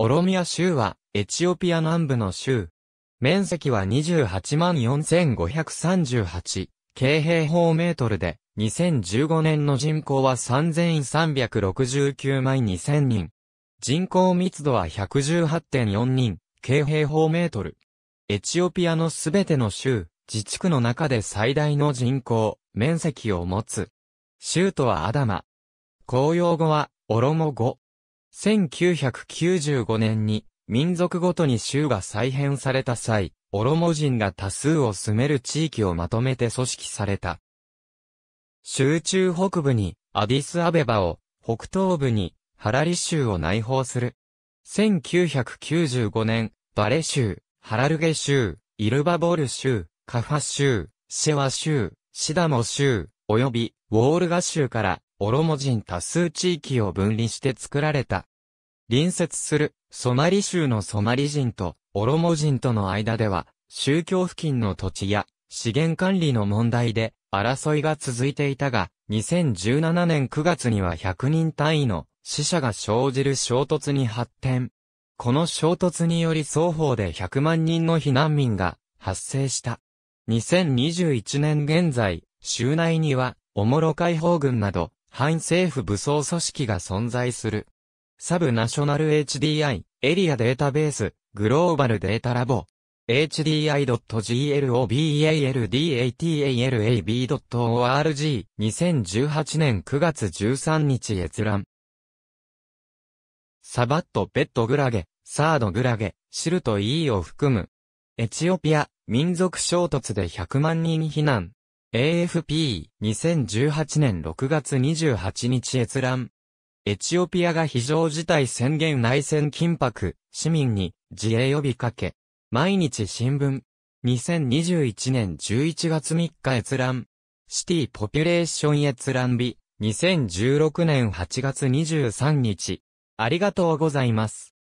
オロミア州は、エチオピア南部の州。面積は284,538京平方メートルで、2015年の人口は3369万2000人。人口密度は118.4人、京平方メートル。エチオピアのすべての州、自治区の中で最大の人口、面積を持つ。州都はアダマ。公用語は、オロモ語。1995年に、民族ごとに州が再編された際、オロモ人が多数を住める地域をまとめて組織された。州中北部にアディスアベバを、北東部にハラリ州を内包する。1995年、バレ州、ハラルゲ州、イルバボル州、カファ州、シェワ州、シダモ州、及びウォールガ州からオロモ人多数地域を分離して作られた。隣接するソマリ州のソマリ人とオロモ人との間では宗教付近の土地や資源管理の問題で争いが続いていたが、2017年9月には100人単位の死者が生じる衝突に発展。この衝突により双方で100万人の避難民が発生した。2021年現在、州内には、おもろ解放軍など、反政府武装組織が存在する。サブナショナル HDI、エリアデータベース、グローバルデータラボ、hdi.globaldatalab.org、2018年9月13日閲覧。サバットペットグラゲ、サードグラゲ、シルと E を含む。エチオピア、民族衝突で100万人避難。AFP、2018年6月28日閲覧。エチオピアが非常事態宣言内戦緊迫、市民に自衛呼びかけ。毎日新聞。2021年11月3日閲覧。シティポピュレーション閲覧日。2016年8月23日。ありがとうございます。